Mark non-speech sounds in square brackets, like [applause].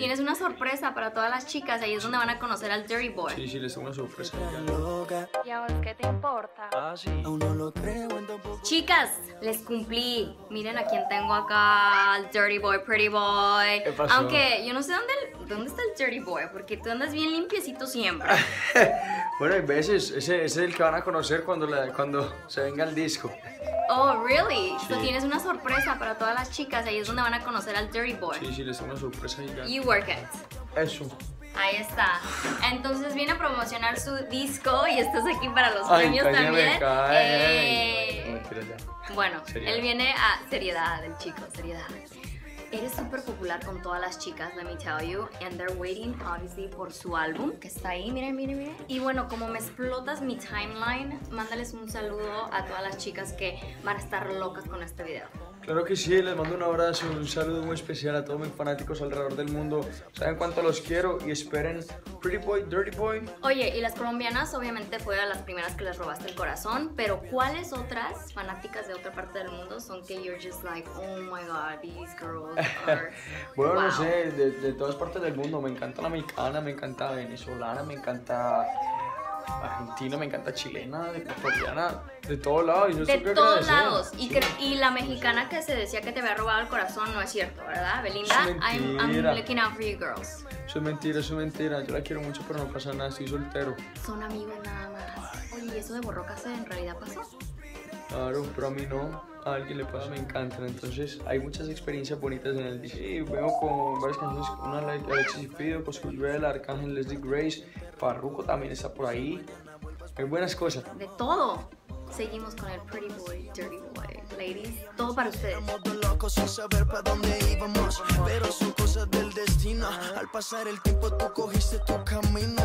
Tienes una sorpresa para todas las chicas, ahí es donde van a conocer al Dirty Boy. Sí, sí, les tengo una sorpresa. ¿Y a vos qué te importa? Ah, sí. Chicas, les cumplí. Miren a quién tengo acá, al Dirty Boy, Pretty Boy. ¿Qué pasó? Aunque yo no sé dónde, dónde está el Dirty Boy, porque tú andas bien limpiecito siempre. [laughs] Bueno, hay veces, ese, ese es el que van a conocer cuando, la- cuando se venga el disco. Oh, really? Sí. So tienes una sorpresa para todas las chicas, ahí es donde van a conocer al Dirty Boy. Sí, sí, les tengo una sorpresa gigante. You work it. Eso. Ahí está. Entonces viene a promocionar su disco y estás aquí para los Ay, premios también. cállame. Eh. Bueno, él viene a seriedad, el chico, seriedad. Eres súper popular con todas las chicas, let me tell you. And they're waiting, obviously, por su álbum, que está ahí, miren, miren, miren. Y bueno, como me explotas mi timeline, mándales un saludo a todas las chicas que van a estar locas con este video. Claro que sí, les mando un abrazo, un saludo muy especial a todos mis fanáticos alrededor del mundo. Saben cuánto los quiero y esperen Pretty Boy, Dirty Boy. Oye, y las colombianas obviamente fue a las primeras que les robaste el corazón, pero ¿cuáles otras fanáticas de otra parte del mundo son que you're just like, oh my god, these girls are... [laughs] Bueno, no wow"? sé, de, de todas partes del mundo. Me encanta la mexicana, me encanta venezolana, me encanta argentina, me encanta chilena, de colombiana, de todos lados. y yo De todos lados. Y, que- y la mexicana que se decía que te había robado el corazón no es cierto, ¿verdad? Belinda, I'm, I'm looking out for you girls. Eso es mentira, eso es mentira. Yo la quiero mucho, pero no pasa nada, estoy soltero. Son amigos nada más. Oye, ¿y eso de borrocas en realidad pasó? Claro, pero a mí no. A alguien le pasa, me encantan. Entonces, hay muchas experiencias bonitas en el disco. Sí, veo con varias canciones, una like Alexis y Fido, Cosculluela, Arcángel, Leslie Grace, Farruko también está por ahí. Hay buenas cosas. De todo. Seguimos con el Pretty Boy, Dirty Boy. Ladies, todo para ustedes. Estamos locos sin saber para dónde íbamos, pero son cosas del destino. Al pasar el tiempo tú cogiste tu camino.